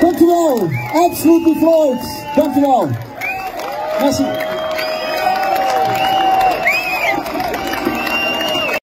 Dankjewel. Absoluut Floyd. Dankjewel. Merci.